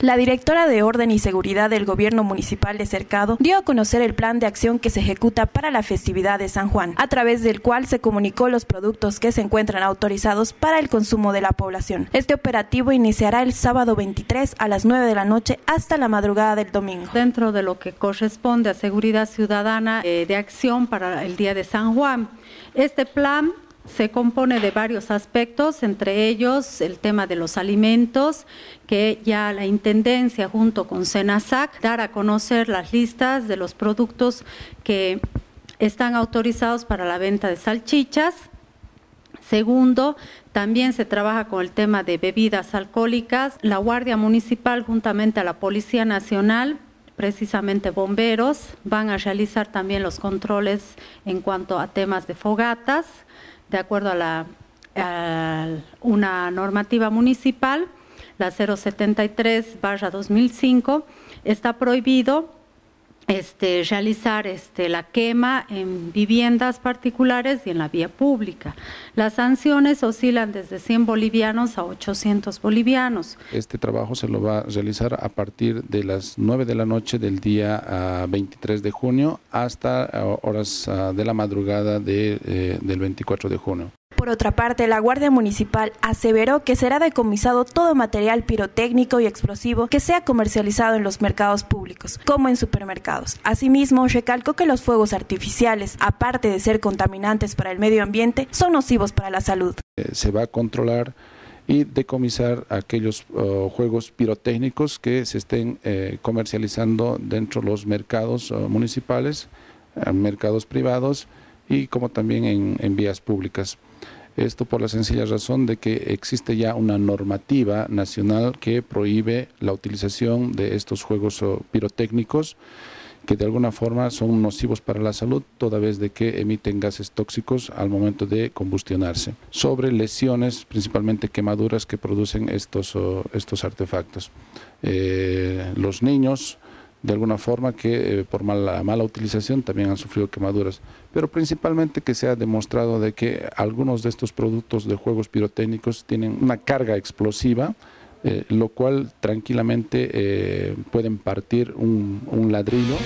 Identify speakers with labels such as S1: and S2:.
S1: La directora de Orden y Seguridad del Gobierno Municipal de Cercado dio a conocer el plan de acción que se ejecuta para la festividad de San Juan, a través del cual se comunicó los productos que se encuentran autorizados para el consumo de la población. Este operativo iniciará el sábado 23 a las 9 de la noche hasta la madrugada del domingo.
S2: Dentro de lo que corresponde a seguridad ciudadana eh, de acción para el día de San Juan, este plan se compone de varios aspectos, entre ellos el tema de los alimentos, que ya la Intendencia junto con Senasac dar a conocer las listas de los productos que están autorizados para la venta de salchichas. Segundo, también se trabaja con el tema de bebidas alcohólicas. La Guardia Municipal juntamente a la Policía Nacional precisamente bomberos, van a realizar también los controles en cuanto a temas de fogatas de acuerdo a, la, una normativa municipal, la 073-2005, está prohibido este, realizar este, la quema en viviendas particulares y en la vía pública. Las sanciones oscilan desde 100 bolivianos a 800 bolivianos.
S3: Este trabajo se lo va a realizar a partir de las 9 de la noche del día 23 ah, de junio hasta ah, horas ah, de la madrugada eh, del 24 de junio.
S1: Por otra parte, la Guardia Municipal aseveró que será decomisado todo material pirotécnico y explosivo que sea comercializado en los mercados públicos, como en supermercados. Asimismo, recalcó que los fuegos artificiales, aparte de ser contaminantes para el medio ambiente, son nocivos para la salud.
S3: Eh, se va a controlar y decomisar aquellos uh, juegos pirotécnicos que se estén eh, comercializando dentro de los mercados uh, municipales, uh, mercados privados y como también en vías públicas. Esto por la sencilla razón de que existe ya una normativa nacional que prohíbe la utilización de estos juegos pirotécnicos que de alguna forma son nocivos para la salud, toda vez de que emiten gases tóxicos al momento de combustionarse. Sobre lesiones, principalmente quemaduras que producen estos, estos artefactos. Eh, los niños de alguna forma que eh, por mala, mala utilización también han sufrido quemaduras, pero principalmente que se ha demostrado de que algunos de estos productos de juegos pirotécnicos tienen una carga explosiva, eh, lo cual tranquilamente eh, pueden partir un, un ladrillo.